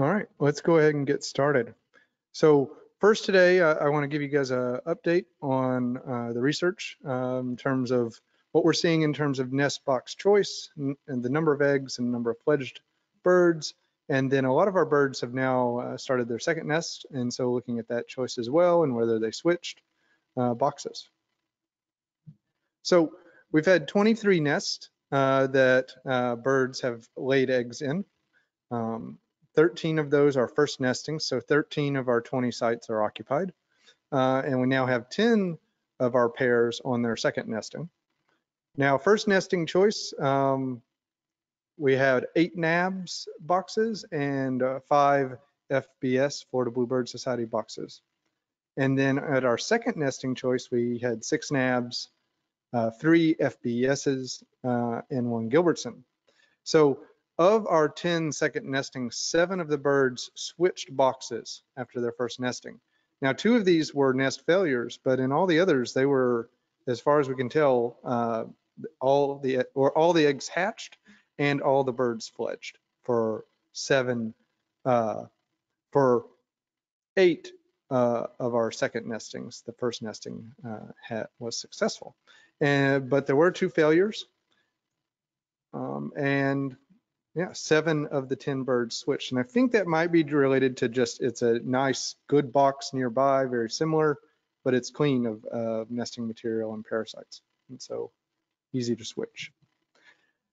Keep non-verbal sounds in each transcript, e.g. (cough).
All right, let's go ahead and get started. So first today, uh, I want to give you guys an update on uh, the research um, in terms of what we're seeing in terms of nest box choice and, the number of eggs and number of fledged birds. And then a lot of our birds have now uh, started their second nest. And so looking at that choice as well and whether they switched uh, boxes. So we've had 23 nests uh, that uh, birds have laid eggs in. Um, 13 of those are first nesting, so 13 of our 20 sites are occupied. Uh, and we now have 10 of our pairs on their second nesting. Now, first nesting choice, um, we had eight NABS boxes and uh, five FBS, Florida Bluebird Society boxes. And then at our second nesting choice, we had six NABs, uh, three FBSs, uh, and one Gilbertson. So of our 10 second nesting, seven of the birds switched boxes after their first nesting. Now, two of these were nest failures, but in all the others, they were, as far as we can tell, uh, all the or all the eggs hatched and all the birds fledged for seven, uh, for eight uh, of our second nestings. The first nesting uh, had, was successful, and but there were two failures, um, and yeah, seven of the 10 birds switched. And I think that might be related to just, it's a nice, good box nearby, very similar, but it's clean of uh, nesting material and parasites. And so easy to switch.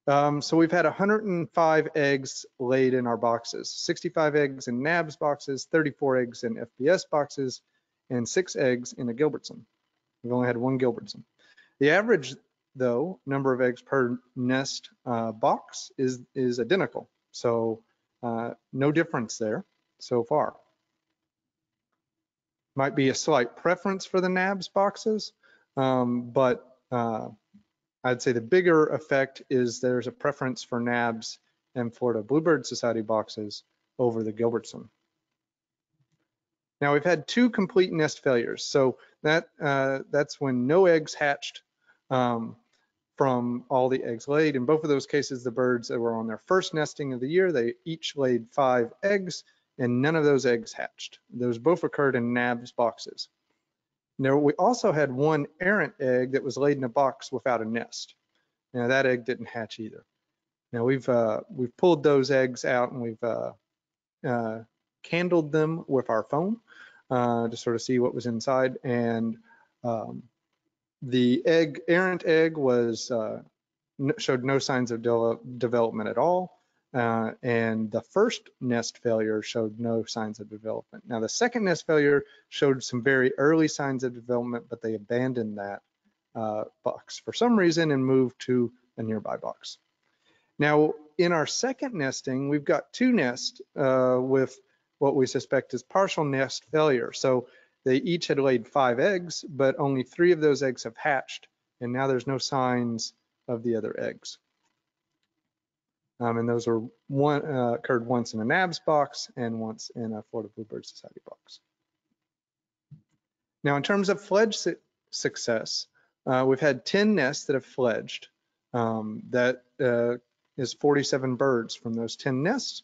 Um, so we've had 105 eggs laid in our boxes, 65 eggs in NABS boxes, 34 eggs in FBS boxes, and six eggs in a Gilbertson. We've only had one Gilbertson. The average though, number of eggs per nest uh, box is, is identical. So uh, no difference there so far. Might be a slight preference for the NABS boxes, um, but uh, I'd say the bigger effect is there's a preference for NABS and Florida Bluebird Society boxes over the Gilbertson. Now we've had two complete nest failures. So that uh, that's when no eggs hatched um, from all the eggs laid. In both of those cases, the birds that were on their first nesting of the year, they each laid five eggs and none of those eggs hatched. Those both occurred in NABS boxes. Now, we also had one errant egg that was laid in a box without a nest. Now, that egg didn't hatch either. Now, we've uh, we've pulled those eggs out and we've uh, uh, candled them with our phone uh, to sort of see what was inside. And um, the egg, errant egg was uh, showed no signs of de development at all. Uh, and the first nest failure showed no signs of development. Now the second nest failure showed some very early signs of development, but they abandoned that uh, box for some reason and moved to a nearby box. Now in our second nesting, we've got two nests uh, with what we suspect is partial nest failure. So they each had laid five eggs, but only three of those eggs have hatched, and now there's no signs of the other eggs. Um, and those were one uh, occurred once in a NABS box and once in a Florida Bluebird Society box. Now, in terms of fledged su success, uh, we've had 10 nests that have fledged. Um, that uh, is 47 birds from those 10 nests.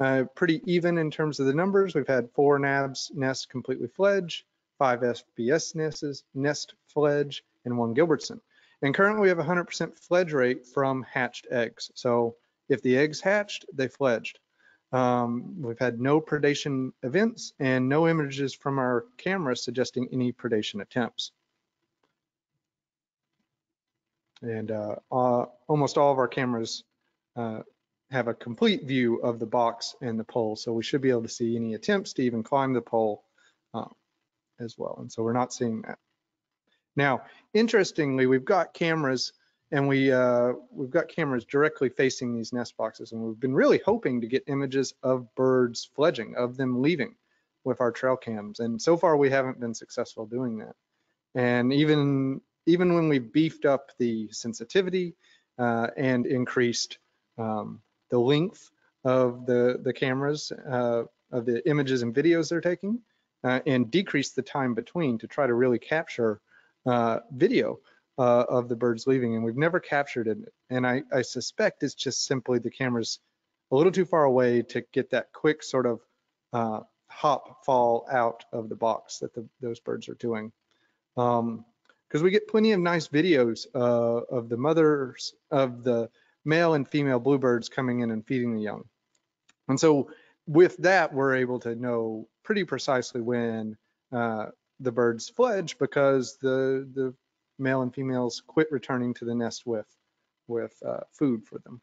Uh, pretty even in terms of the numbers. We've had four NABS nests completely fledge, five FBS nests, nest fledge, and one Gilbertson. And currently we have 100% fledge rate from hatched eggs. So if the eggs hatched, they fledged. Um, we've had no predation events and no images from our cameras suggesting any predation attempts. And uh, uh, almost all of our cameras uh, have a complete view of the box and the pole. So we should be able to see any attempts to even climb the pole um, as well. And so we're not seeing that. Now, interestingly, we've got cameras and we, uh, we've got cameras directly facing these nest boxes. And we've been really hoping to get images of birds fledging, of them leaving with our trail cams. And so far we haven't been successful doing that. And even, even when we beefed up the sensitivity uh, and increased um, the length of the, the cameras, uh, of the images and videos they're taking, uh, and decrease the time between to try to really capture uh, video uh, of the birds leaving. And we've never captured it. And I, I, suspect it's just simply the cameras a little too far away to get that quick sort of uh, hop fall out of the box that the, those birds are doing. Because um, we get plenty of nice videos uh, of the mothers of the male and female bluebirds coming in and feeding the young. And so with that, we're able to know pretty precisely when uh, the birds fledge because the, the male and females quit returning to the nest with, with uh, food for them.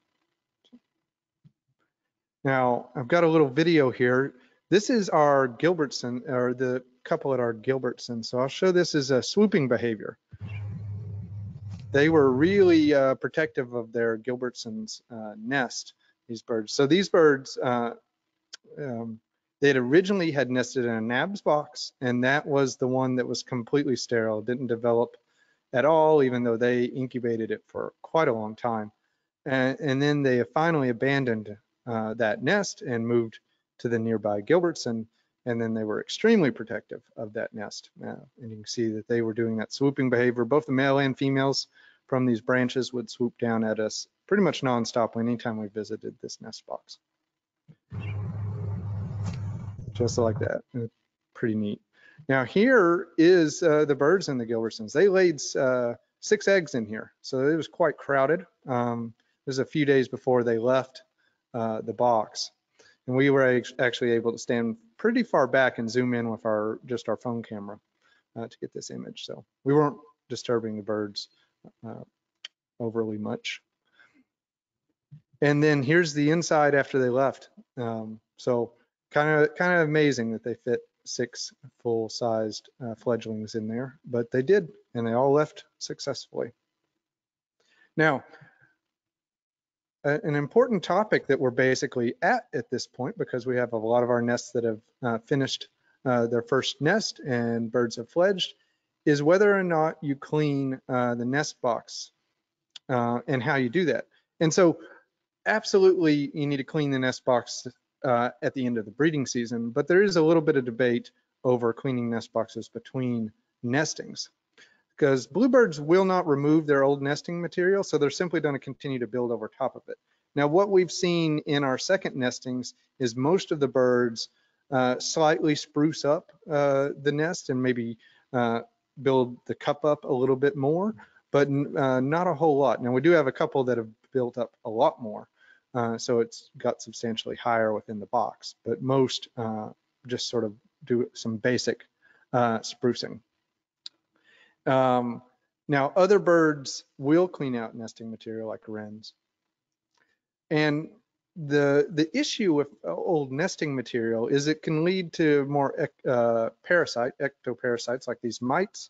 Now, I've got a little video here. This is our Gilbertson, or the couple at our Gilbertson. So I'll show this as a swooping behavior. They were really uh, protective of their Gilbertson's uh, nest, these birds. So these birds, uh, um, they had originally had nested in a NABS box, and that was the one that was completely sterile, didn't develop at all, even though they incubated it for quite a long time. And, and then they finally abandoned uh, that nest and moved to the nearby Gilbertson. And then they were extremely protective of that nest. Uh, and you can see that they were doing that swooping behavior. Both the male and females from these branches would swoop down at us pretty much nonstop anytime we visited this nest box. Just like that, pretty neat. Now here is uh, the birds in the Gilbertsons. They laid uh, six eggs in here, so it was quite crowded. Um, it was a few days before they left uh, the box. And we were actually able to stand pretty far back and zoom in with our just our phone camera uh, to get this image. So we weren't disturbing the birds uh, overly much. And then here's the inside after they left. Um, so kind of kind of amazing that they fit six full-sized uh, fledglings in there, but they did, and they all left successfully. Now, an important topic that we're basically at at this point because we have a lot of our nests that have uh, finished uh, their first nest and birds have fledged is whether or not you clean uh, the nest box uh, and how you do that. And so absolutely you need to clean the nest box uh, at the end of the breeding season, but there is a little bit of debate over cleaning nest boxes between nestings because bluebirds will not remove their old nesting material, so they're simply going to continue to build over top of it. Now, what we've seen in our second nestings is most of the birds uh, slightly spruce up uh, the nest and maybe uh, build the cup up a little bit more, but uh, not a whole lot. Now, we do have a couple that have built up a lot more, uh, so it's got substantially higher within the box, but most uh, just sort of do some basic sprucing. Um, now, other birds will clean out nesting material like wrens. And the the issue with old nesting material is it can lead to more uh, parasite, ectoparasites like these mites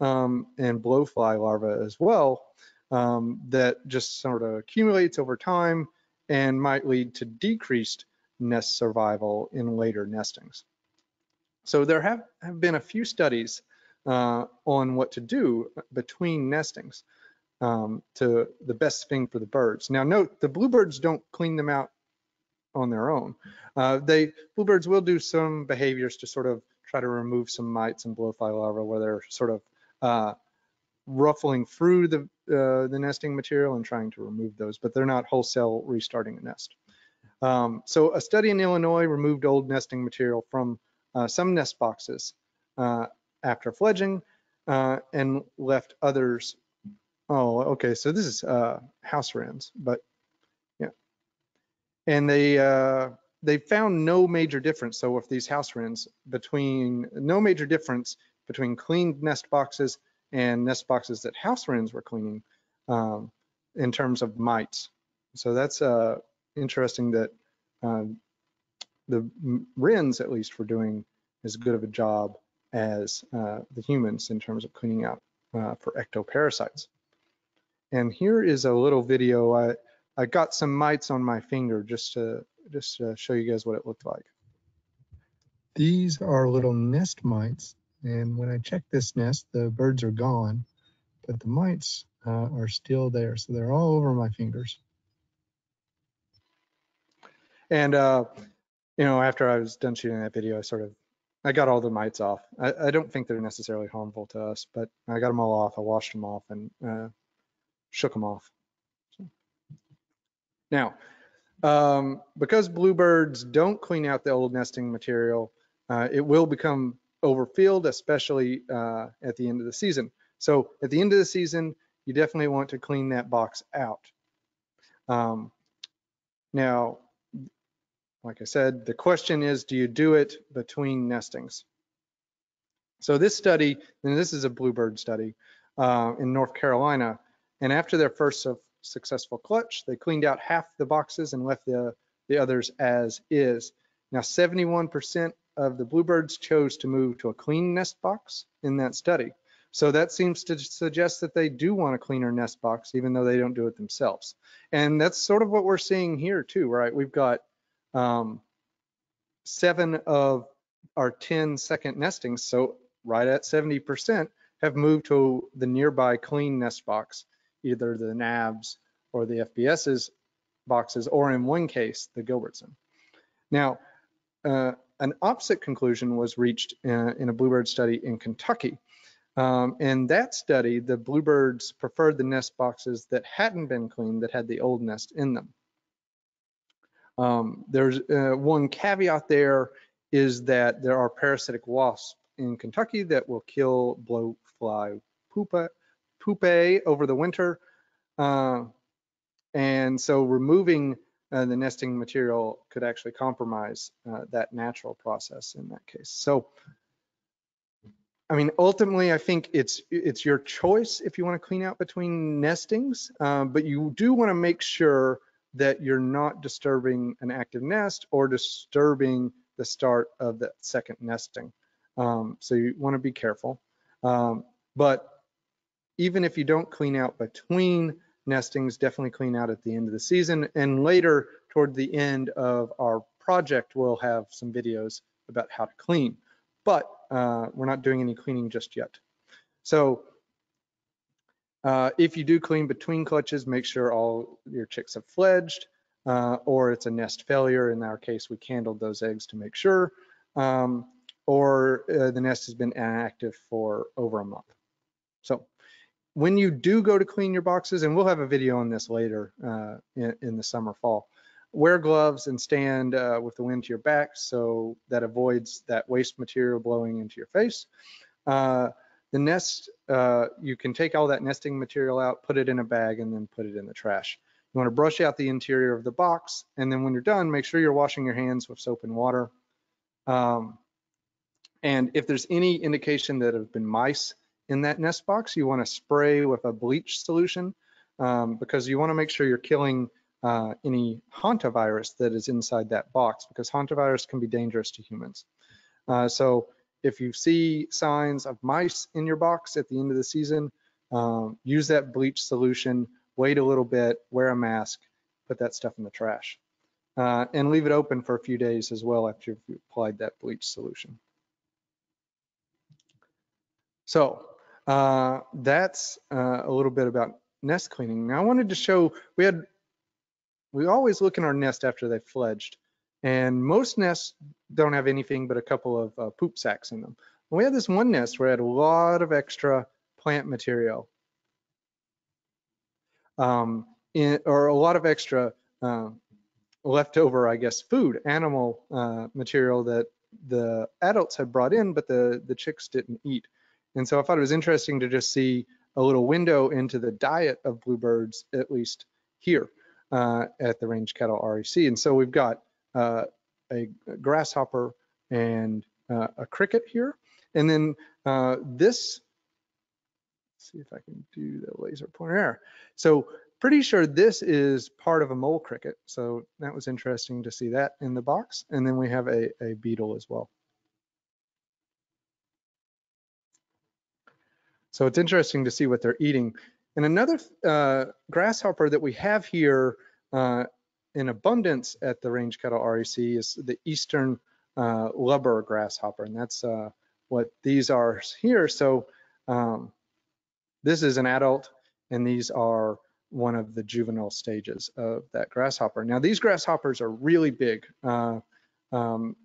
um, and blowfly larvae as well um, that just sort of accumulates over time and might lead to decreased nest survival in later nestings. So there have, have been a few studies uh, on what to do between nestings um, to the best thing for the birds. Now note, the bluebirds don't clean them out on their own. Uh, they Bluebirds will do some behaviors to sort of try to remove some mites and blowfly larvae where they're sort of uh, ruffling through the, uh, the nesting material and trying to remove those, but they're not wholesale restarting a nest. Um, so a study in Illinois removed old nesting material from uh, some nest boxes uh, after fledging uh, and left others. Oh, okay. So this is uh, house wrens, but yeah. And they uh, they found no major difference. So with these house wrens between no major difference between cleaned nest boxes and nest boxes that house wrens were cleaning um, in terms of mites. So that's uh, interesting that um, the wrens at least were doing as good of a job as uh, the humans in terms of cleaning out uh, for ectoparasites. And here is a little video. I, I got some mites on my finger just to just to show you guys what it looked like. These are little nest mites. And when I check this nest, the birds are gone, but the mites uh, are still there. So they're all over my fingers. And, uh, you know, after I was done shooting that video, I sort of I got all the mites off. I, I, don't think they're necessarily harmful to us, but I got them all off. I washed them off and uh, shook them off. So. Now, um, because bluebirds don't clean out the old nesting material, uh, it will become overfilled, especially uh, at the end of the season. So at the end of the season, you definitely want to clean that box out. Um, now, like I said, the question is, do you do it between nestings? So this study, and this is a bluebird study uh, in North Carolina, and after their first successful clutch, they cleaned out half the boxes and left the, the others as is. Now, 71% of the bluebirds chose to move to a clean nest box in that study. So that seems to suggest that they do want a cleaner nest box, even though they don't do it themselves. And that's sort of what we're seeing here too, right? We've got um, seven of our 10 second nestings, so right at 70%, have moved to the nearby clean nest box, either the NABs or the FBS's boxes, or in one case, the Gilbertson. Now, uh, an opposite conclusion was reached in, uh, in a bluebird study in Kentucky. Um, in that study, the bluebirds preferred the nest boxes that hadn't been cleaned, that had the old nest in them. Um, there's uh, one caveat there is that there are parasitic wasps in Kentucky that will kill blowfly pupa, pupae over the winter. Uh, and so removing uh, the nesting material could actually compromise uh, that natural process in that case. So I mean, ultimately, I think it's it's your choice if you want to clean out between nestings, um, but you do want to make sure that you're not disturbing an active nest or disturbing the start of the second nesting. Um, so you want to be careful. Um, but even if you don't clean out between nestings, definitely clean out at the end of the season. And later, toward the end of our project, we'll have some videos about how to clean. But uh, we're not doing any cleaning just yet. So uh, if you do clean between clutches, make sure all your chicks have fledged uh, or it's a nest failure. In our case, we candled those eggs to make sure. Um, or uh, the nest has been inactive for over a month. So when you do go to clean your boxes, and we'll have a video on this later uh, in, in, the summer, fall, wear gloves and stand uh, with the wind to your back so that avoids that waste material blowing into your face. The nest, uh, you can take all that nesting material out, put it in a bag, and then put it in the trash. You want to brush out the interior of the box, and then when you're done, make sure you're washing your hands with soap and water. Um, and if there's any indication that have been mice in that nest box, you want to spray with a bleach solution um, because you want to make sure you're killing uh, any hantavirus that is inside that box because hantavirus can be dangerous to humans. Uh, so if you see signs of mice in your box at the end of the season, um, use that bleach solution, wait a little bit, wear a mask, put that stuff in the trash. Uh, and leave it open for a few days as well after you've applied that bleach solution. So uh, that's uh, a little bit about nest cleaning. Now I wanted to show, we had we always look in our nest after they've fledged. And most nests don't have anything but a couple of uh, poop sacs in them. And we had this one nest where it had a lot of extra plant material, um, in, or a lot of extra uh, leftover, I guess, food, animal uh, material that the adults had brought in, but the, the chicks didn't eat. And so I thought it was interesting to just see a little window into the diet of bluebirds, at least here uh, at the Range Cattle REC. And so we've got uh, a grasshopper and uh, a cricket here. And then uh, this, see if I can do the laser pointer. So pretty sure this is part of a mole cricket. So that was interesting to see that in the box. And then we have a, a beetle as well. So it's interesting to see what they're eating. And another uh, grasshopper that we have here uh, in abundance at the range cattle REC is the eastern uh, lubber grasshopper, and that's uh, what these are here. So um, this is an adult, and these are one of the juvenile stages of that grasshopper. Now these grasshoppers are really big, uh, um,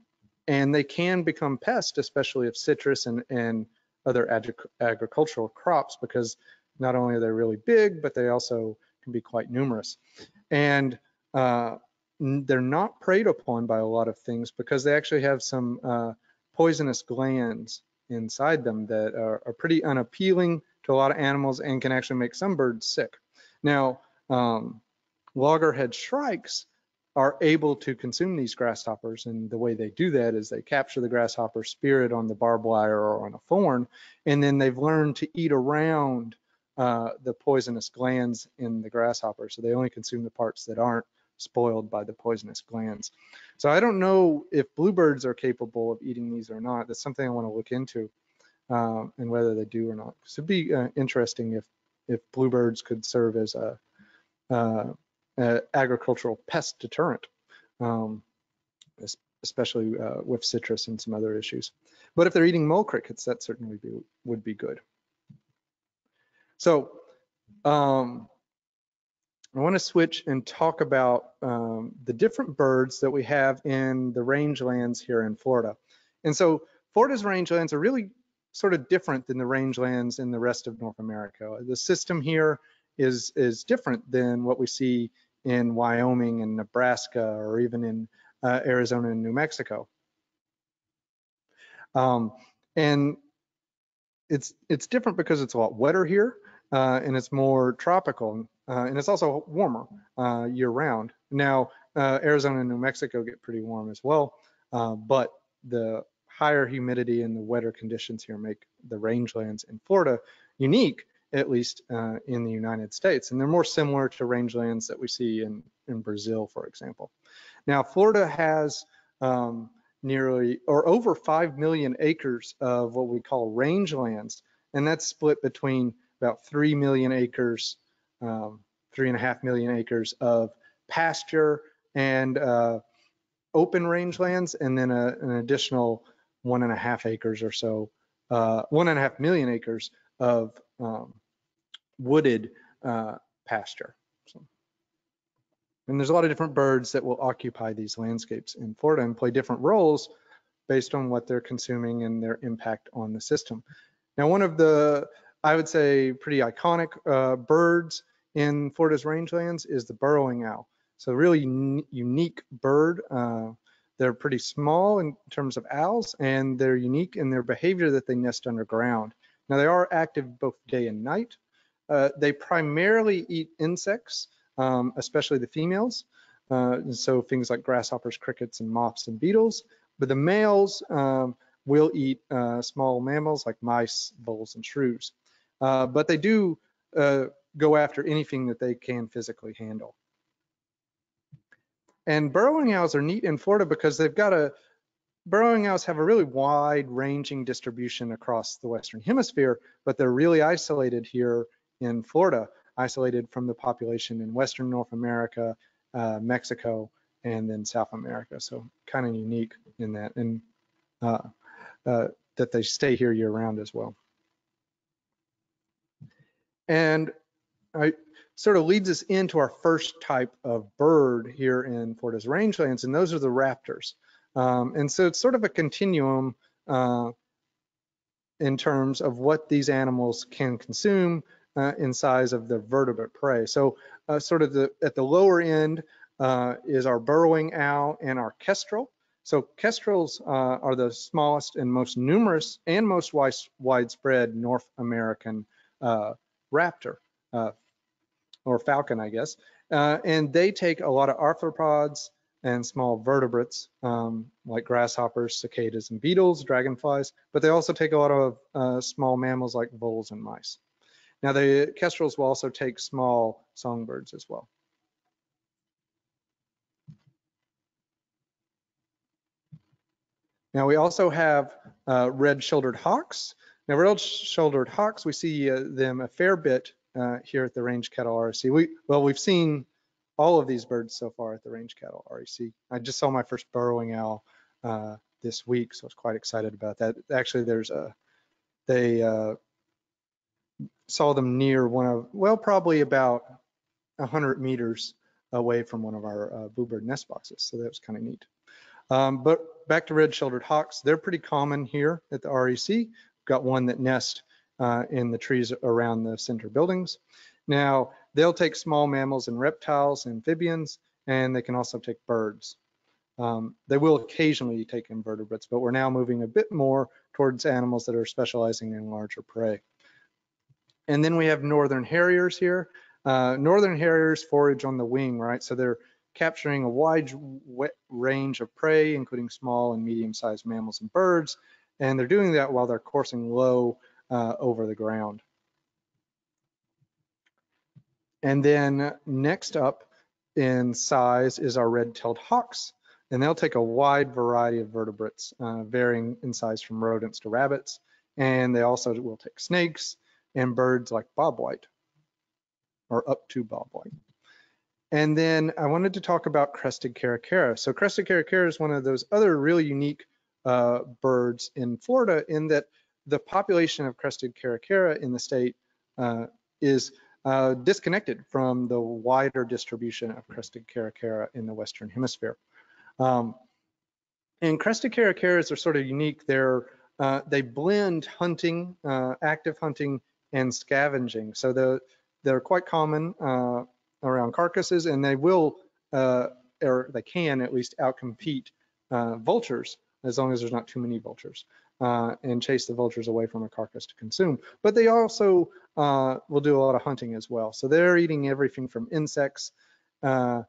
and they can become pests, especially of citrus and, and other ag agricultural crops, because not only are they really big, but they also can be quite numerous. And uh, they're not preyed upon by a lot of things because they actually have some uh, poisonous glands inside them that are, are, pretty unappealing to a lot of animals and can actually make some birds sick. Now, um, loggerhead shrikes are able to consume these grasshoppers and the way they do that is they capture the grasshopper, spear it on the barbed wire or on a thorn, and then they've learned to eat around uh, the poisonous glands in the grasshopper. So they only consume the parts that aren't spoiled by the poisonous glands. So I don't know if bluebirds are capable of eating these or not. That's something I want to look into um, and whether they do or not. Because it'd be uh, interesting if if bluebirds could serve as a, uh, a agricultural pest deterrent, um, especially uh, with citrus and some other issues. But if they're eating mole crickets, that certainly be, would be good. So um, I want to switch and talk about um, the different birds that we have in the rangelands here in Florida. And so Florida's rangelands are really sort of different than the rangelands in the rest of North America. The system here is, is different than what we see in Wyoming and Nebraska or even in uh, Arizona and New Mexico. Um, and it's it's different because it's a lot wetter here uh, and it's more tropical uh, and it's also warmer uh, year round. Now, uh, Arizona and New Mexico get pretty warm as well, uh, but the higher humidity and the wetter conditions here make the rangelands in Florida unique, at least uh, in the United States. And they're more similar to rangelands that we see in, in Brazil, for example. Now, Florida has um, nearly or over 5 million acres of what we call rangelands, and that's split between about 3 million acres um, three and a half million acres of pasture and uh, open rangelands, and then a, an additional one and a half acres or so, uh, one and a half million acres of um, wooded uh, pasture. So, and there's a lot of different birds that will occupy these landscapes in Florida and play different roles based on what they're consuming and their impact on the system. Now, one of the, I would say, pretty iconic uh, birds in Florida's rangelands is the burrowing owl. So really unique bird. Uh, they're pretty small in terms of owls, and they're unique in their behavior that they nest underground. Now they are active both day and night. Uh, they primarily eat insects, um, especially the females. Uh, so things like grasshoppers, crickets, and moths and beetles. But the males um, will eat uh, small mammals like mice, voles, and shrews. Uh, but they do uh, go after anything that they can physically handle. And burrowing owls are neat in Florida because they've got a, burrowing owls have a really wide ranging distribution across the Western hemisphere, but they're really isolated here in Florida, isolated from the population in Western North America, uh, Mexico, and then South America. So kind of unique in that, and uh, uh, that they stay here year round as well. And I, sort of leads us into our first type of bird here in Florida's rangelands, and those are the raptors. Um, and so it's sort of a continuum uh, in terms of what these animals can consume uh, in size of the vertebrate prey. So uh, sort of the, at the lower end uh, is our burrowing owl and our kestrel. So kestrels uh, are the smallest and most numerous and most widespread North American uh, raptor uh, or falcon, I guess. Uh, and they take a lot of arthropods and small vertebrates um, like grasshoppers, cicadas, and beetles, dragonflies, but they also take a lot of uh, small mammals like voles and mice. Now the kestrels will also take small songbirds as well. Now we also have uh, red-shouldered hawks. Now red-shouldered hawks, we see uh, them a fair bit uh, here at the Range Cattle REC. We well, we've seen all of these birds so far at the Range Cattle REC. I just saw my first burrowing owl uh, this week, so I was quite excited about that. Actually, there's a they uh, saw them near one of well, probably about 100 meters away from one of our uh, bluebird nest boxes, so that was kind of neat. Um, but back to red-shouldered hawks, they're pretty common here at the REC. We've got one that nests uh, in the trees around the center buildings. Now, they'll take small mammals and reptiles, amphibians, and they can also take birds. Um, they will occasionally take invertebrates, but we're now moving a bit more towards animals that are specializing in larger prey. And then we have northern harriers here. Uh, northern harriers forage on the wing, right? So they're capturing a wide range of prey, including small and medium-sized mammals and birds, and they're doing that while they're coursing low uh, over the ground. And then next up in size is our red-tailed hawks, and they'll take a wide variety of vertebrates, uh, varying in size from rodents to rabbits, and they also will take snakes and birds like bobwhite, or up to bobwhite. And then I wanted to talk about crested caracara. So crested caracara is one of those other really unique uh, birds in Florida in that the population of crested caracara in the state uh, is uh, disconnected from the wider distribution of crested caracara in the Western Hemisphere. Um, and crested caracaras are sort of unique. They're, uh, they blend hunting, uh, active hunting, and scavenging. So the, they're quite common uh, around carcasses, and they will, uh, or they can at least outcompete vultures as long as there's not too many vultures uh, and chase the vultures away from a carcass to consume. But they also uh, will do a lot of hunting as well. So they're eating everything from insects uh,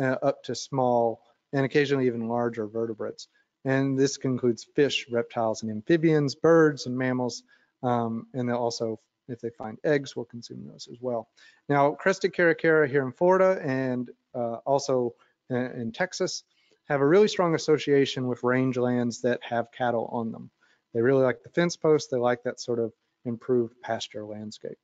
uh up to small and occasionally even larger vertebrates. And this includes fish, reptiles, and amphibians, birds, and mammals. Um, and they'll also, if they find eggs, will consume those as well. Now, crested caracara here in Florida and uh, also in, in Texas have a really strong association with rangelands that have cattle on them. They really like the fence posts. They like that sort of improved pasture landscape.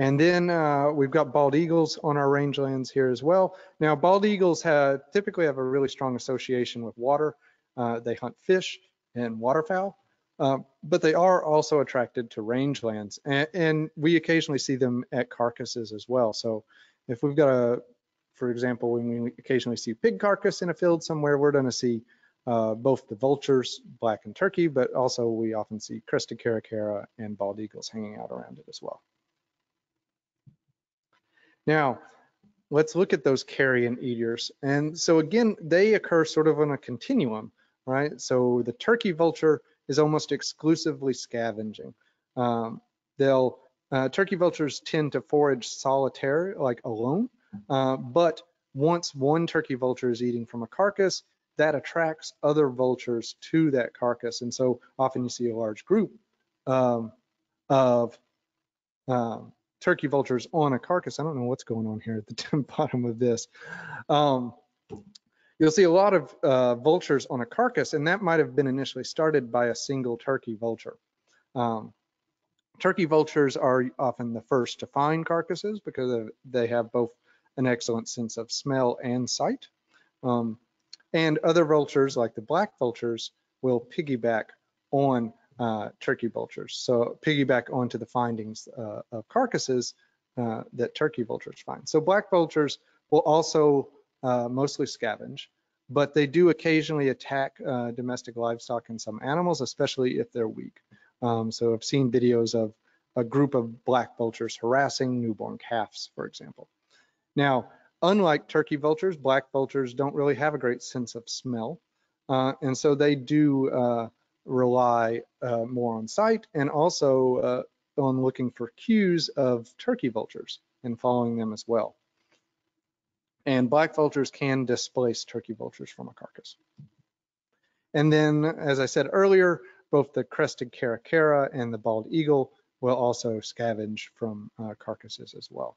And then uh, we've got bald eagles on our rangelands here as well. Now, bald eagles have, typically have a really strong association with water. Uh, they hunt fish and waterfowl, uh, but they are also attracted to rangelands. And, and we occasionally see them at carcasses as well. So if we've got a, for example, when we occasionally see pig carcass in a field somewhere, we're going to see uh, both the vultures, black and turkey, but also we often see crested caracara and bald eagles hanging out around it as well. Now, let's look at those carrion eaters. And so again, they occur sort of on a continuum, right? So the turkey vulture is almost exclusively scavenging. Um, they'll uh, turkey vultures tend to forage solitary, like alone, uh, but once one turkey vulture is eating from a carcass, that attracts other vultures to that carcass. And so often you see a large group um, of um, turkey vultures on a carcass. I don't know what's going on here at the (laughs) bottom of this. Um, you'll see a lot of uh, vultures on a carcass, and that might have been initially started by a single turkey vulture. Um, turkey vultures are often the first to find carcasses because they have both an excellent sense of smell and sight. Um, and other vultures, like the black vultures, will piggyback on uh, turkey vultures. So piggyback onto the findings uh, of carcasses uh, that turkey vultures find. So black vultures will also uh, mostly scavenge, but they do occasionally attack uh, domestic livestock and some animals, especially if they're weak. Um, so I've seen videos of a group of black vultures harassing newborn calves, for example. Now, unlike turkey vultures, black vultures don't really have a great sense of smell. Uh, and so they do uh, rely uh, more on sight and also uh, on looking for cues of turkey vultures and following them as well. And black vultures can displace turkey vultures from a carcass. And then, as I said earlier, both the crested caracara and the bald eagle will also scavenge from uh, carcasses as well.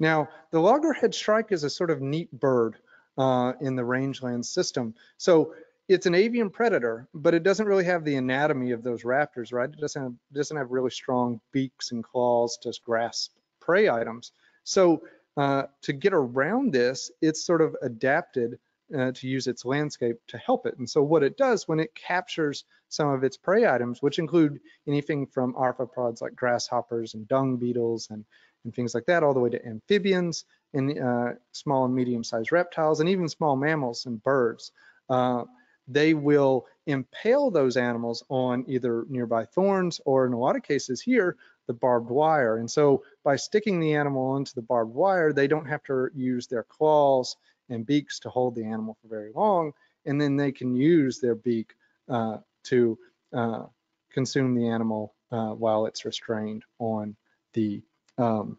Now, the loggerhead shrike is a sort of neat bird uh, in the rangeland system. So it's an avian predator, but it doesn't really have the anatomy of those raptors, right? It doesn't have, doesn't have really strong beaks and claws to grasp prey items. So uh, to get around this, it's sort of adapted uh, to use its landscape to help it. And so what it does when it captures some of its prey items, which include anything from arthropods like grasshoppers and dung beetles and, and things like that, all the way to amphibians and uh, small and medium-sized reptiles and even small mammals and birds. Uh, they will impale those animals on either nearby thorns or in a lot of cases here, the barbed wire. And so by sticking the animal into the barbed wire, they don't have to use their claws and beaks to hold the animal for very long. And then they can use their beak uh, to uh, consume the animal uh, while it's restrained on the um,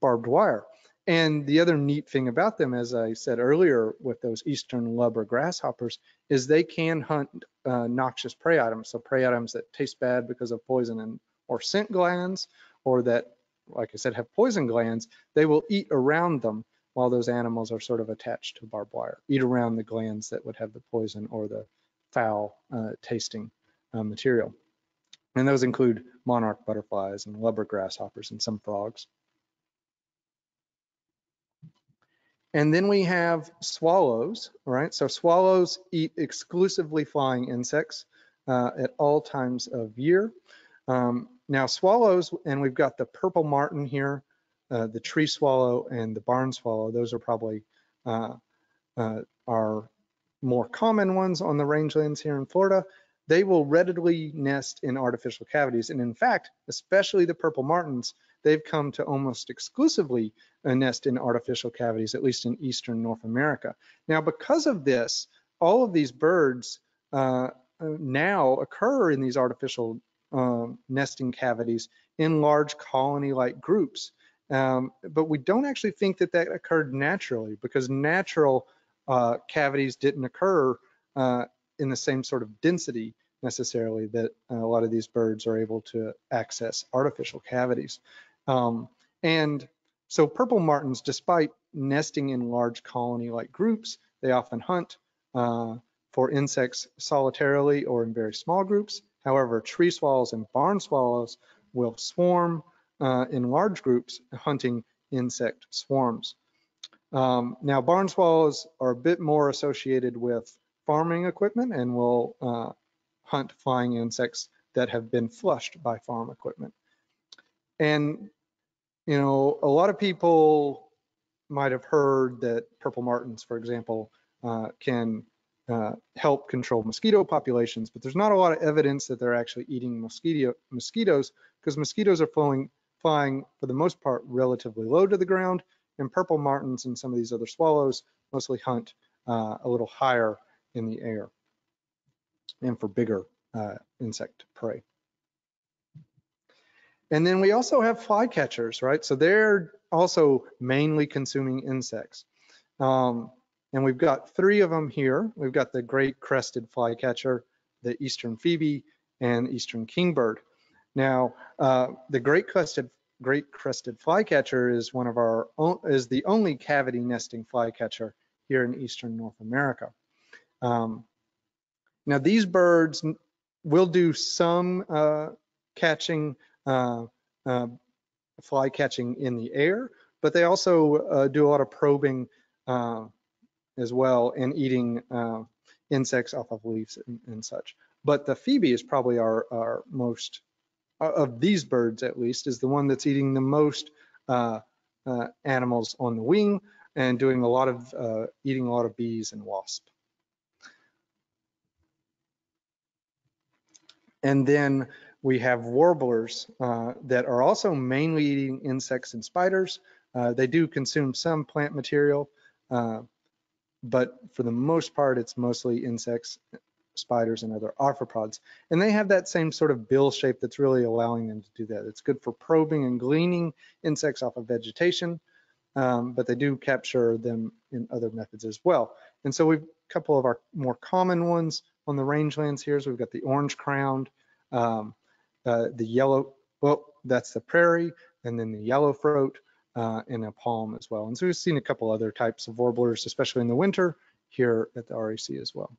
barbed wire. And the other neat thing about them, as I said earlier, with those eastern lubber grasshoppers, is they can hunt uh, noxious prey items. So prey items that taste bad because of poison and or scent glands, or that, like I said, have poison glands. They will eat around them while those animals are sort of attached to barbed wire. Eat around the glands that would have the poison or the foul uh, tasting uh, material. And those include monarch butterflies and lubber grasshoppers and some frogs. And then we have swallows, right? So swallows eat exclusively flying insects uh, at all times of year. Um, now swallows, and we've got the purple martin here, uh, the tree swallow and the barn swallow. Those are probably uh, uh our more common ones on the rangelands here in Florida they will readily nest in artificial cavities. And in fact, especially the purple martins, they've come to almost exclusively nest in artificial cavities, at least in eastern North America. Now, because of this, all of these birds uh, now occur in these artificial um, nesting cavities in large colony-like groups. Um, but we don't actually think that that occurred naturally because natural uh, cavities didn't occur uh, in the same sort of density necessarily that a lot of these birds are able to access artificial cavities. Um, and so purple martins, despite nesting in large colony-like groups, they often hunt uh, for insects solitarily or in very small groups. However, tree swallows and barn swallows will swarm uh, in large groups hunting insect swarms. Um, now, barn swallows are a bit more associated with farming equipment and will uh, hunt flying insects that have been flushed by farm equipment. And, you know, a lot of people might have heard that purple martins, for example, uh, can uh, help control mosquito populations, but there's not a lot of evidence that they're actually eating mosquito mosquitoes because mosquitoes are flowing, flying for the most part relatively low to the ground, and purple martins and some of these other swallows mostly hunt uh, a little higher in the air and for bigger uh, insect prey. And then we also have flycatchers, right? So they're also mainly consuming insects. Um, and we've got three of them here. We've got the great crested flycatcher, the eastern phoebe, and eastern kingbird. Now, uh, the great crested great crested flycatcher is one of our is the only cavity nesting flycatcher here in eastern North America. Um, now these birds will do some uh, catching, uh, uh, fly catching in the air, but they also uh, do a lot of probing uh, as well and eating uh, insects off of leaves and, and, such. But the phoebe is probably our, our most, of these birds at least, is the one that's eating the most animals on the wing and doing a lot of, eating a lot of bees and wasps. And then we have warblers uh, that are also mainly eating insects and spiders. Uh, they do consume some plant material, uh, but for the most part, it's mostly insects, spiders, and other arthropods. And they have that same sort of bill shape that's really allowing them to do that. It's good for probing and gleaning insects off of vegetation, um, but they do capture them in other methods as well. And so we've a couple of our more common ones on the rangelands here is we've got the orange crowned, um, uh, the yellow, well, that's the prairie, and then the yellow throat uh, and a palm as well. And so we've seen a couple other types of warblers, especially in the winter here at the REC as well.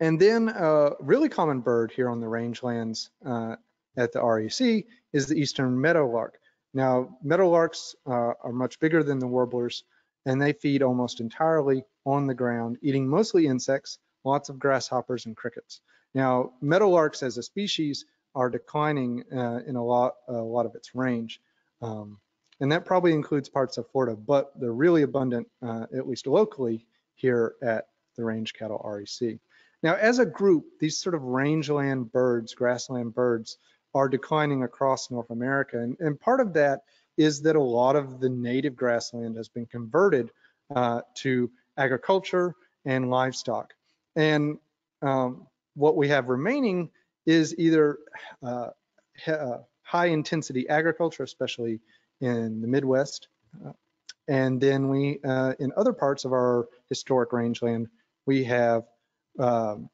And then a really common bird here on the rangelands uh, at the REC is the eastern meadowlark. Now, meadowlarks uh, are much bigger than the warblers, and they feed almost entirely on the ground, eating mostly insects, lots of grasshoppers and crickets. Now, meadowlarks as a species are declining uh, in a lot, a lot of its range. Um, and that probably includes parts of Florida, but they're really abundant, uh, at least locally, here at the Range Cattle REC. Now, as a group, these sort of rangeland birds, grassland birds, are declining across North America. And, and part of that is that a lot of the native grassland has been converted uh, to agriculture and livestock. And um, what we have remaining is either uh, uh, high intensity agriculture, especially in the Midwest. Uh, and then we, uh, in other parts of our historic rangeland, we have um,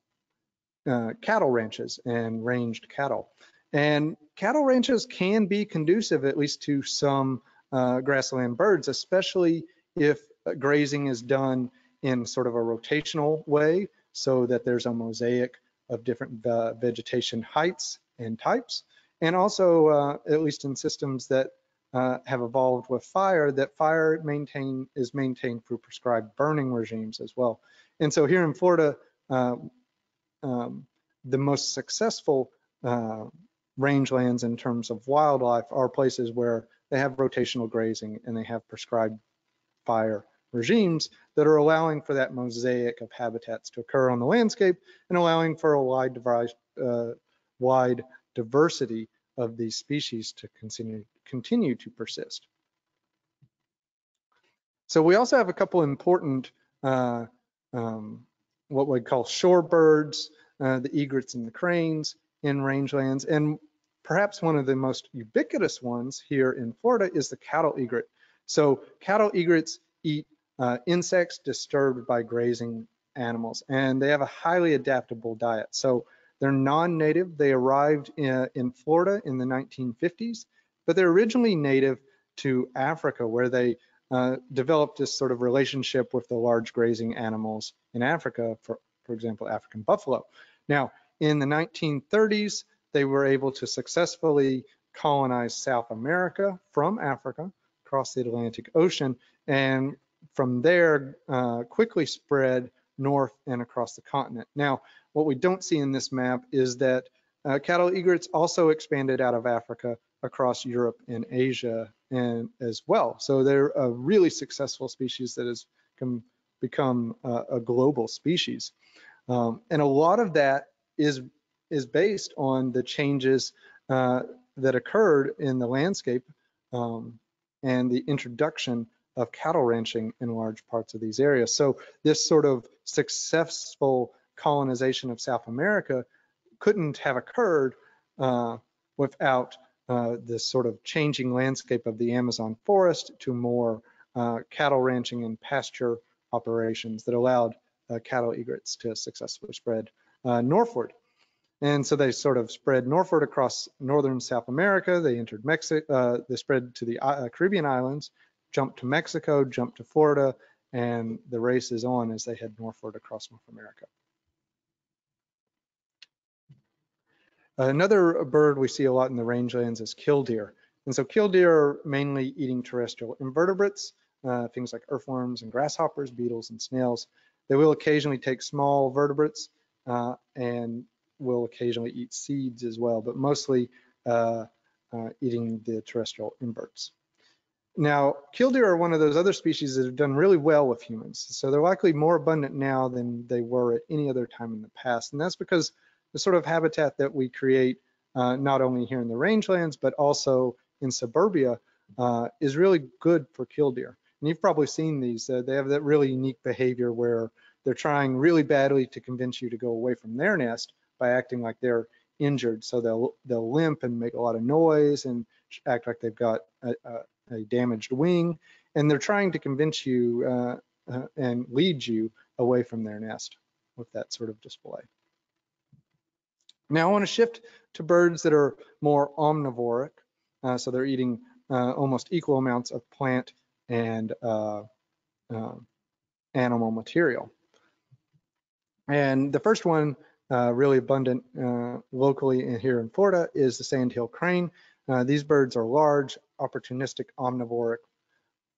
uh, cattle ranches and ranged cattle. And cattle ranches can be conducive at least to some grassland birds, especially if grazing is done in sort of a rotational way so that there's a mosaic of different uh, vegetation heights and types. And also, uh, at least in systems that uh, have evolved with fire, that fire maintain is maintained through prescribed burning regimes as well. And so here in Florida, uh, um, the most successful uh, rangelands in terms of wildlife are places where they have rotational grazing and they have prescribed fire regimes that are allowing for that mosaic of habitats to occur on the landscape and allowing for a wide, uh, wide diversity of these species to continue, continue to persist. So we also have a couple important uh, um, what we call shorebirds, uh, the egrets and the cranes in rangelands. And perhaps one of the most ubiquitous ones here in Florida is the cattle egret. So cattle egrets eat uh, insects disturbed by grazing animals, and they have a highly adaptable diet. So they're non-native. They arrived in, in, Florida in the 1950s, but they're originally native to Africa, where they uh, developed this sort of relationship with the large grazing animals in Africa, for, for example, African buffalo. Now, in the 1930s, they were able to successfully colonize South America from Africa across the Atlantic Ocean, and from there uh, quickly spread north and across the continent. Now, what we don't see in this map is that uh, cattle egrets also expanded out of Africa across Europe and Asia and as well. So they're a really successful species that has become a global species. Um, and a lot of that is is based on the changes uh, that occurred in the landscape um, and the introduction of cattle ranching in large parts of these areas. So this sort of successful colonization of South America couldn't have occurred uh, without uh, this sort of changing landscape of the Amazon forest to more uh, cattle ranching and pasture operations that allowed uh, cattle egrets to successfully spread uh, northward. And so they sort of spread northward across northern South America. They entered Mexico, uh, they spread to the Caribbean islands, jumped to Mexico, jump to Florida, and the race is on as they head northward across North America. Another bird we see a lot in the rangelands is killdeer. And so killdeer are mainly eating terrestrial invertebrates, uh, things like earthworms and grasshoppers, beetles and snails. They will occasionally take small vertebrates uh, and will occasionally eat seeds as well, but mostly uh, uh, eating the terrestrial inverts. Now, killdeer are one of those other species that have done really well with humans. So they're likely more abundant now than they were at any other time in the past. And that's because the sort of habitat that we create, uh, not only here in the rangelands, but also in suburbia, uh, is really good for killdeer. And you've probably seen these. Uh, they have that really unique behavior where they're trying really badly to convince you to go away from their nest by acting like they're injured. So they'll they'll limp and make a lot of noise and act like they've got a, a, a damaged wing. And they're trying to convince you uh, uh, and lead you away from their nest with that sort of display. Now I want to shift to birds that are more omnivoric. Uh, so they're eating uh, almost equal amounts of plant and uh, uh, animal material. And the first one, uh, really abundant uh, locally here in Florida, is the sandhill crane. these birds are large, opportunistic, omnivoric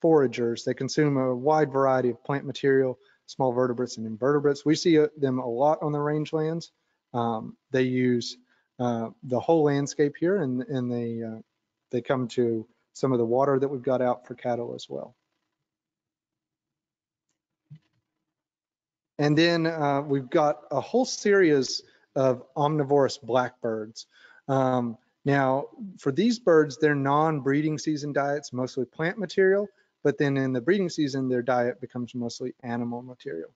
foragers. They consume a wide variety of plant material, small vertebrates and invertebrates. We see them a lot on the rangelands. Um, they use uh, the whole landscape here and, and they, uh, they come to some of the water that we've got out for cattle as well. And then uh, we've got a whole series of omnivorous blackbirds. Um, Now, for these birds, their non-breeding season diet's mostly plant material, but then in the breeding season, their diet becomes mostly animal material.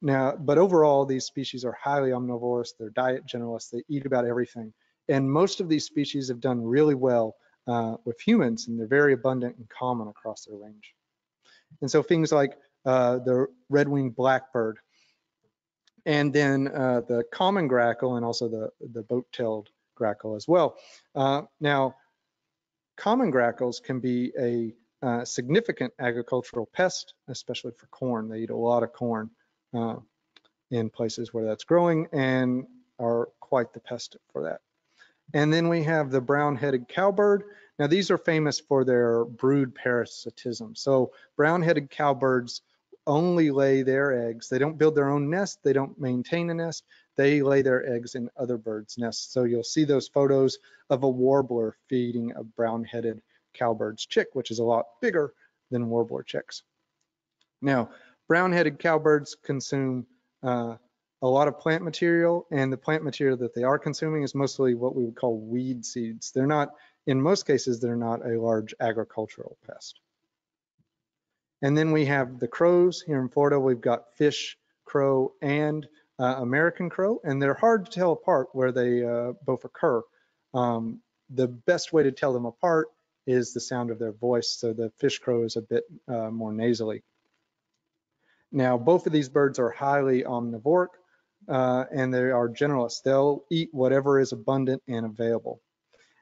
Now, but overall, these species are highly omnivorous. They're diet generalists. They eat about everything. And most of these species have done really well uh, with humans, and they're very abundant and common across their range. And so things like uh, the red-winged blackbird, and then uh, the common grackle, and also the, the boat-tailed grackle as well. Uh, now, common grackles can be a uh, significant agricultural pest, especially for corn. They eat a lot of corn uh, in places where that's growing and are quite the pest for that. And then we have the brown-headed cowbird. Now these are famous for their brood parasitism. So brown-headed cowbirds only lay their eggs. They don't build their own nest. They don't maintain a nest. They lay their eggs in other birds' nests. So you'll see those photos of a warbler feeding a brown-headed cowbird's chick, which is a lot bigger than warbler chicks. Now, brown-headed cowbirds consume uh, a lot of plant material, and the plant material that they are consuming is mostly what we would call weed seeds. They're not, in most cases, they're not a large agricultural pest. And then we have the crows here in Florida. We've got fish, crow, and American crow, and they're hard to tell apart where they uh, both occur. Um, the best way to tell them apart is the sound of their voice. So the fish crow is a bit uh, more nasally. Now, both of these birds are highly omnivoric uh, and they are generalists. They'll eat whatever is abundant and available.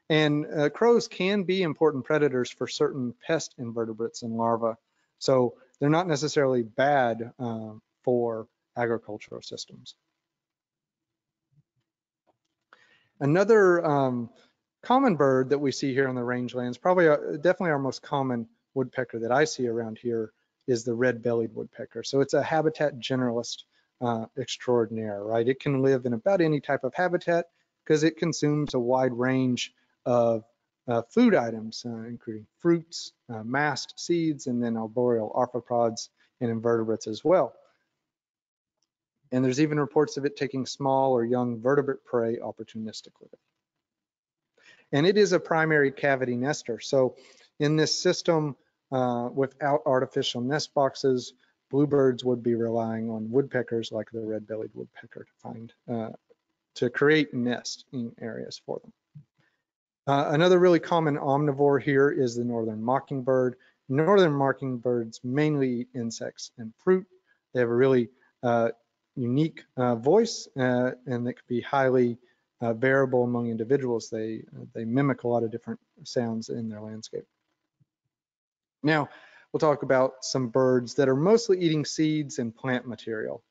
And uh, crows can be important predators for certain pest invertebrates and larvae. So they're not necessarily bad uh, for agricultural systems. Another um, common bird that we see here on the rangelands, probably uh, definitely our most common woodpecker that I see around here is the red-bellied woodpecker. So it's a habitat generalist uh, extraordinaire, right? It can live in about any type of habitat because it consumes a wide range of uh, food items, uh, including fruits, uh, mast seeds, and then arboreal arthropods and invertebrates as well. And there's even reports of it taking small or young vertebrate prey opportunistically. And it is a primary cavity nester. So in this system, uh, without artificial nest boxes, bluebirds would be relying on woodpeckers like the red-bellied woodpecker to find, uh, to create nesting areas for them. Uh, another really common omnivore here is the northern mockingbird. Northern mockingbirds mainly eat insects and fruit. They have a really uh, unique uh, voice uh, and that can be highly uh, variable among individuals. They, they mimic a lot of different sounds in their landscape. Now, we'll talk about some birds that are mostly eating seeds and plant material.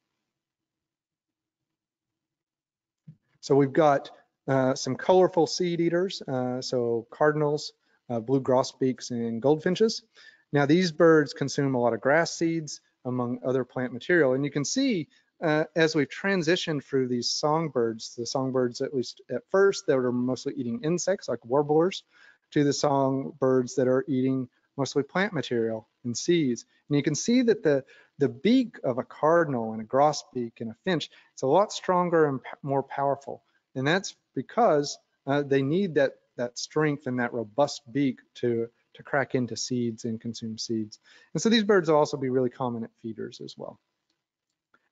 So we've got uh, some colorful seed eaters, uh, so cardinals, uh, blue grosbeaks, and goldfinches. Now these birds consume a lot of grass seeds among other plant material, and you can see uh, as we've transitioned through these songbirds, the songbirds at least at first that are mostly eating insects like warblers, to the songbirds that are eating mostly plant material and seeds. And you can see that the, the beak of a cardinal and a grosbeak and a finch, it's a lot stronger and more powerful. And that's because uh, they need that, that strength and that robust beak to, to crack into seeds and consume seeds. And so these birds will also be really common at feeders as well.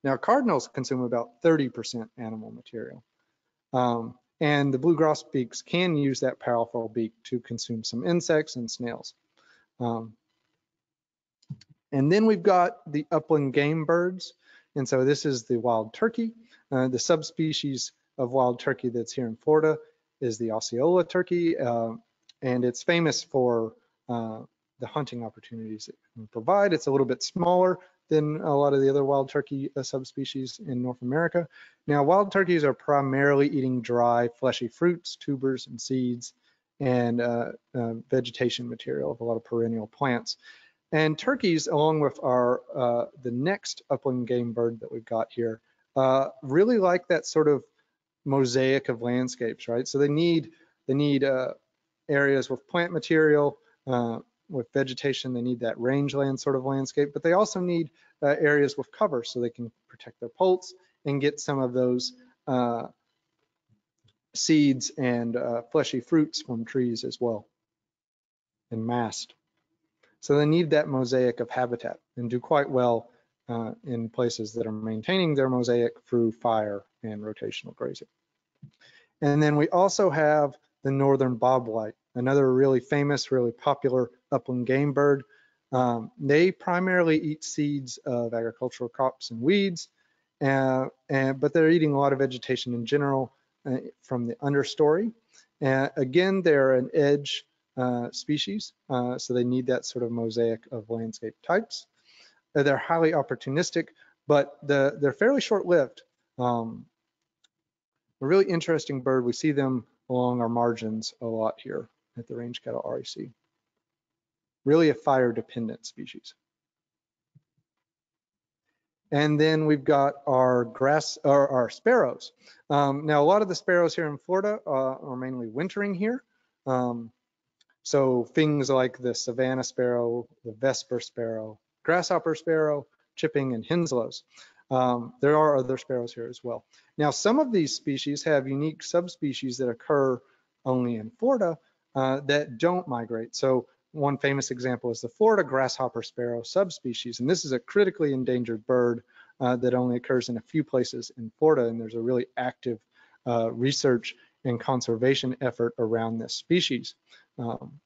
Now, cardinals consume about 30% animal material. Um, and the blue grosbeaks can use that powerful beak to consume some insects and snails. Um, and then we've got the upland game birds. And so this is the wild turkey. Uh, the subspecies of wild turkey that's here in Florida is the Osceola turkey. Uh, and it's famous for uh, the hunting opportunities it can provide. It's a little bit smaller than a lot of the other wild turkey uh, subspecies in North America. Now, wild turkeys are primarily eating dry, fleshy fruits, tubers, and seeds, and uh, uh, vegetation material of a lot of perennial plants. And turkeys, along with our uh, the next upland game bird that we've got here, uh, really like that sort of mosaic of landscapes, right? So they need they need areas with plant material, with vegetation, they need that rangeland sort of landscape, but they also need uh, areas with cover so they can protect their poults and get some of those uh, seeds and uh, fleshy fruits from trees as well, and mast. So they need that mosaic of habitat and do quite well uh, in places that are maintaining their mosaic through fire and rotational grazing. And then we also have the northern bobwhite, another really famous, really popular upland game bird. Um, they primarily eat seeds of agricultural crops and weeds, uh, and, but they're eating a lot of vegetation in general uh, from the understory. Uh, again, they're an edge uh, species, uh, so they need that sort of mosaic of landscape types. Uh, they're highly opportunistic, but the, they're fairly short-lived. Um, a really interesting bird. We see them along our margins a lot here at the range cattle REC. Really a fire dependent species. And then we've got our grass or our sparrows. Um, now, a lot of the sparrows here in Florida uh, are mainly wintering here. Um, so things like the Savannah sparrow, the Vesper sparrow, grasshopper sparrow, chipping, and Henslows. Um, there are other sparrows here as well. Now, some of these species have unique subspecies that occur only in Florida uh, that don't migrate. So one famous example is the Florida grasshopper sparrow subspecies, and this is a critically endangered bird uh, that only occurs in a few places in Florida, and there's a really active uh, research and conservation effort around this species. Um,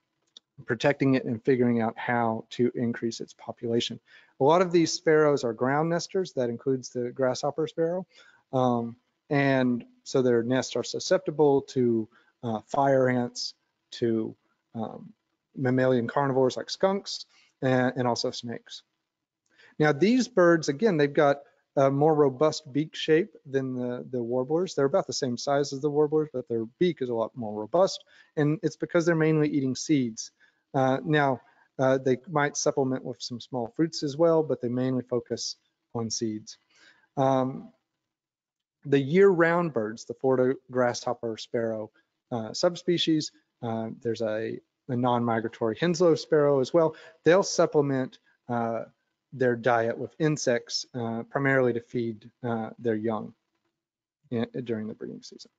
protecting it and figuring out how to increase its population. A lot of these sparrows are ground nesters, that includes the grasshopper sparrow. Um, and so their nests are susceptible to uh, fire ants, to um, mammalian carnivores like skunks, and, and, also snakes. Now these birds, again, they've got a more robust beak shape than the, the warblers. They're about the same size as the warblers, but their beak is a lot more robust, and it's because they're mainly eating seeds. Uh, now, uh, they might supplement with some small fruits as well, but they mainly focus on seeds. Um, the year-round birds, the Florida grasshopper sparrow uh, subspecies, uh, there's a, a non-migratory Henslow sparrow as well. They'll supplement uh, their diet with insects, uh, primarily to feed their young in, during the breeding season.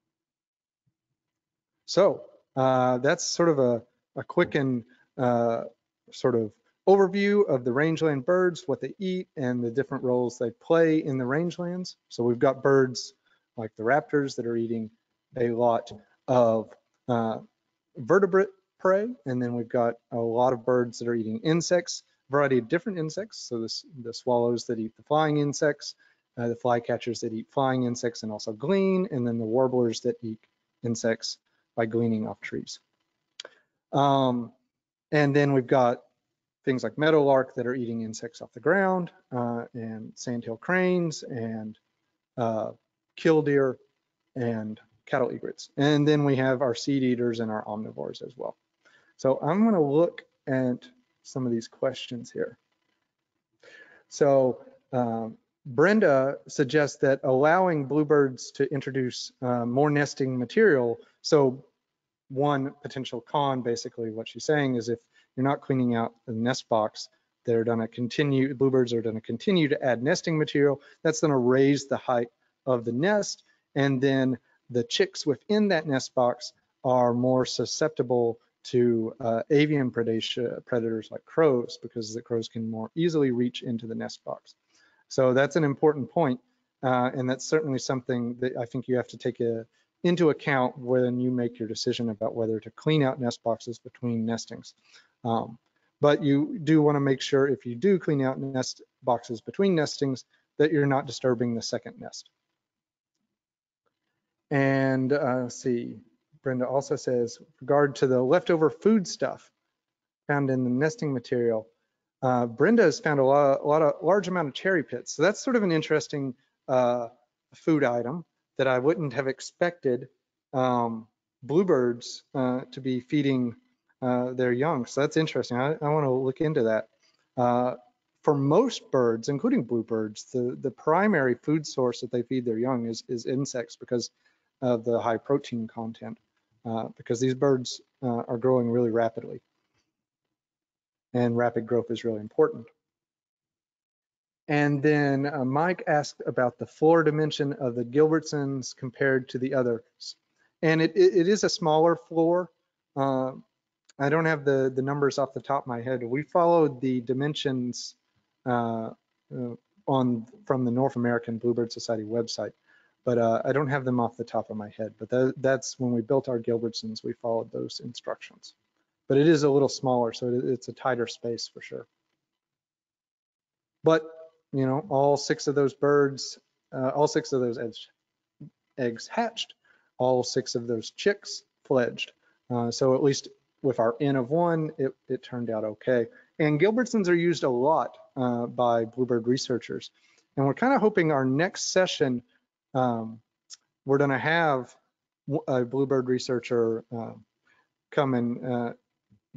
So that's sort of a, a quick and uh, sort of overview of the rangeland birds, what they eat, and the different roles they play in the rangelands. So we've got birds like the raptors that are eating a lot of uh, vertebrate prey, and then we've got a lot of birds that are eating insects, variety of different insects. So this, the swallows that eat the flying insects, uh, the flycatchers that eat flying insects and also glean, and then the warblers that eat insects by gleaning off trees. Um, and then we've got things like meadowlark that are eating insects off the ground, uh, and sandhill cranes, and uh, killdeer, and cattle egrets. And then we have our seed eaters and our omnivores as well. So I'm going to look at some of these questions here. So um, Brenda suggests that allowing bluebirds to introduce uh, more nesting material. So one potential con, basically what she's saying is if you're not cleaning out the nest box, they're gonna continue, bluebirds are gonna continue to add nesting material. That's gonna raise the height of the nest. And then the chicks within that nest box are more susceptible to uh, avian predation, predators like crows because the crows can more easily reach into the nest box. So that's an important point, uh, and that's certainly something that I think you have to take a, into account when you make your decision about whether to clean out nest boxes between nestings. Um, but you do want to make sure if you do clean out nest boxes between nestings that you're not disturbing the second nest. And uh, see, Brenda also says, regard to the leftover food stuff found in the nesting material, uh, Brenda has found a lot, a lot of large amount of cherry pits. So that's sort of an interesting uh, food item that I wouldn't have expected um, bluebirds uh, to be feeding uh, their young. So that's interesting. I, I want to look into that. Uh, for most birds, including bluebirds, the, the primary food source that they feed their young is, is insects because of the high protein content, uh, because these birds uh, are growing really rapidly. And rapid growth is really important. And then uh, Mike asked about the floor dimension of the Gilbertsons compared to the others. and it, it, it is a smaller floor. Uh, I don't have the, the numbers off the top of my head. We followed the dimensions uh, uh, on from the North American Bluebird Society website, but uh, I don't have them off the top of my head. But that, that's when we built our Gilbertsons, we followed those instructions. But it is a little smaller, so it, it's a tighter space for sure. But you know, all six of those birds, uh, all six of those eggs, eggs hatched, all six of those chicks fledged. Uh, so at least with our N of one, it, it turned out okay. And Gilbertsons are used a lot uh, by Bluebird researchers. And we're kind of hoping our next session, um, we're going to have a Bluebird researcher uh, come and uh,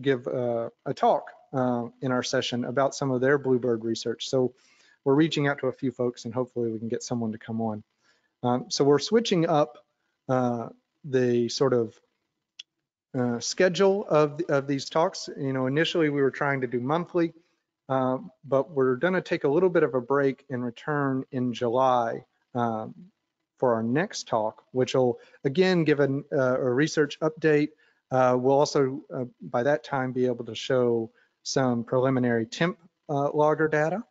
give uh, a talk uh, in our session about some of their Bluebird research. So we're reaching out to a few folks and hopefully we can get someone to come on. Um, so we're switching up uh, the sort of uh, schedule of, of these talks. You know, initially we were trying to do monthly, uh, but we're going to take a little bit of a break and return in July um, for our next talk, which will again give an, uh, a research update. Uh, we'll also, uh, by that time, be able to show some preliminary temp uh, logger data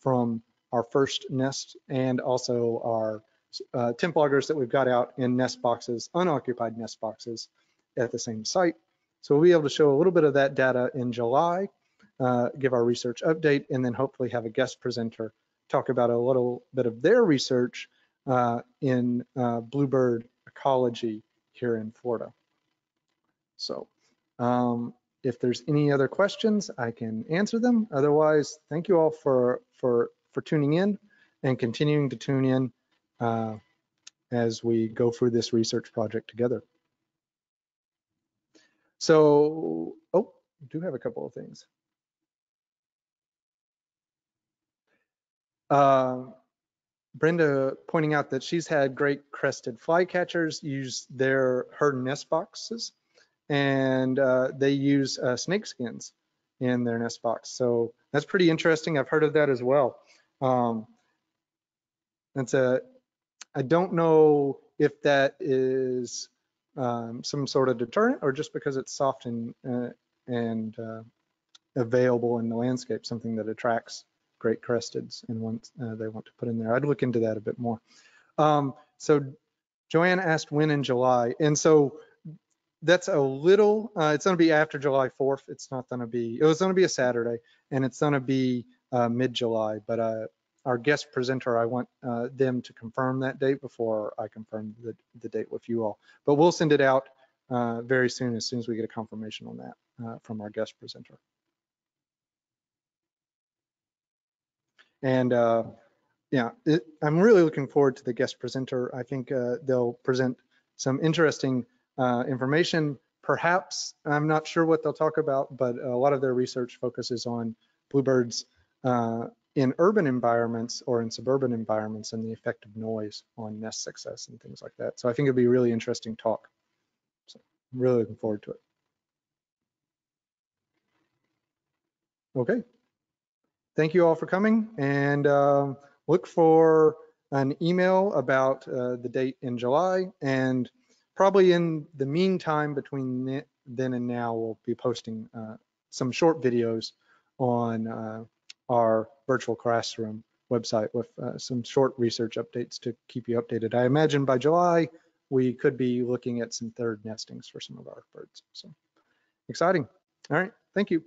from our first nest and also our uh, temp loggers that we've got out in nest boxes, unoccupied nest boxes at the same site. So we'll be able to show a little bit of that data in July, uh, give our research update, and then hopefully have a guest presenter talk about a little bit of their research uh, in uh, bluebird ecology here in Florida. So um, if there's any other questions, I can answer them. Otherwise, thank you all for, for, for tuning in and continuing to tune in uh, as we go through this research project together. So, oh, I do have a couple of things. Uh, Brenda pointing out that she's had great crested flycatchers use their her nest boxes, and uh, they use uh, snake skins in their nest box. So that's pretty interesting. I've heard of that as well. Um, that's a. I don't know if that is um, some sort of deterrent or just because it's soft and, uh, and uh, available in the landscape, something that attracts great cresteds and want, uh, they want to put in there. I'd look into that a bit more. Um, so Joanne asked when in July. And so that's a little, uh, it's going to be after July 4th. It's not going to be, it was going to be a Saturday and it's going to be uh, mid-July, but uh, our guest presenter, I want uh, them to confirm that date before I confirm the, the date with you all. But we'll send it out uh, very soon, as soon as we get a confirmation on that from our guest presenter. And uh, yeah, it, I'm really looking forward to the guest presenter. I think uh, they'll present some interesting uh, information. Perhaps, I'm not sure what they'll talk about, but a lot of their research focuses on bluebirds uh, in urban environments or in suburban environments and the effect of noise on nest success and things like that. So I think it'll be a really interesting talk. So I'm really looking forward to it. Okay. Thank you all for coming and uh, look for an email about uh, the date in July and probably in the meantime between then and now we'll be posting uh, some short videos on uh, our virtual classroom website with uh, some short research updates to keep you updated. I imagine by July, we could be looking at some third nestings for some of our birds. So exciting. All right, thank you.